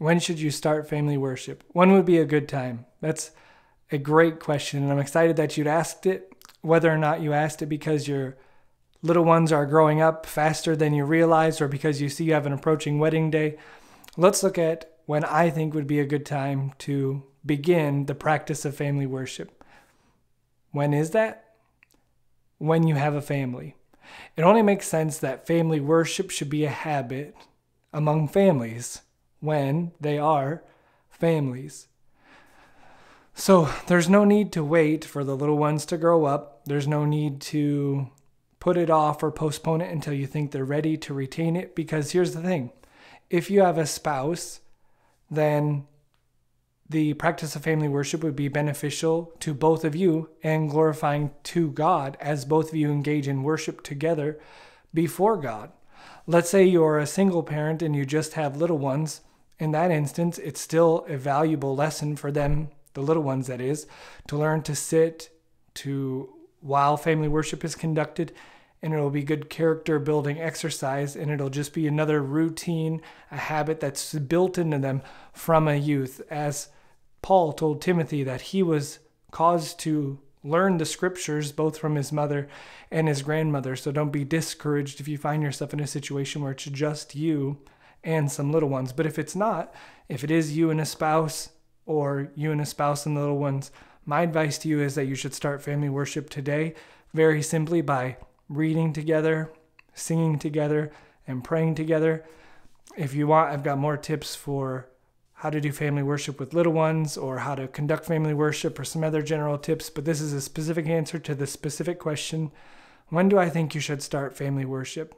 When should you start family worship? When would be a good time? That's a great question, and I'm excited that you'd asked it. Whether or not you asked it because your little ones are growing up faster than you realize or because you see you have an approaching wedding day, let's look at when I think would be a good time to begin the practice of family worship. When is that? When you have a family. It only makes sense that family worship should be a habit among families when they are families. So there's no need to wait for the little ones to grow up. There's no need to put it off or postpone it until you think they're ready to retain it. Because here's the thing if you have a spouse, then the practice of family worship would be beneficial to both of you and glorifying to God as both of you engage in worship together before God. Let's say you're a single parent and you just have little ones. In that instance, it's still a valuable lesson for them, the little ones that is, to learn to sit to while family worship is conducted and it'll be good character building exercise and it'll just be another routine, a habit that's built into them from a youth. As Paul told Timothy that he was caused to learn the scriptures both from his mother and his grandmother. So don't be discouraged if you find yourself in a situation where it's just you and some little ones. But if it's not, if it is you and a spouse or you and a spouse and the little ones, my advice to you is that you should start family worship today very simply by reading together, singing together, and praying together. If you want, I've got more tips for how to do family worship with little ones or how to conduct family worship or some other general tips, but this is a specific answer to the specific question when do I think you should start family worship?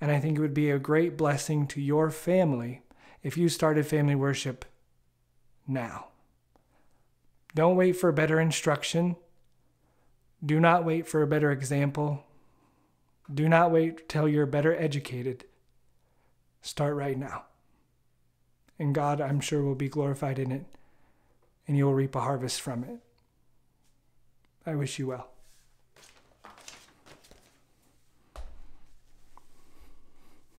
And I think it would be a great blessing to your family if you started family worship now. Don't wait for better instruction. Do not wait for a better example. Do not wait till you're better educated. Start right now. And God, I'm sure, will be glorified in it, and you will reap a harvest from it. I wish you well.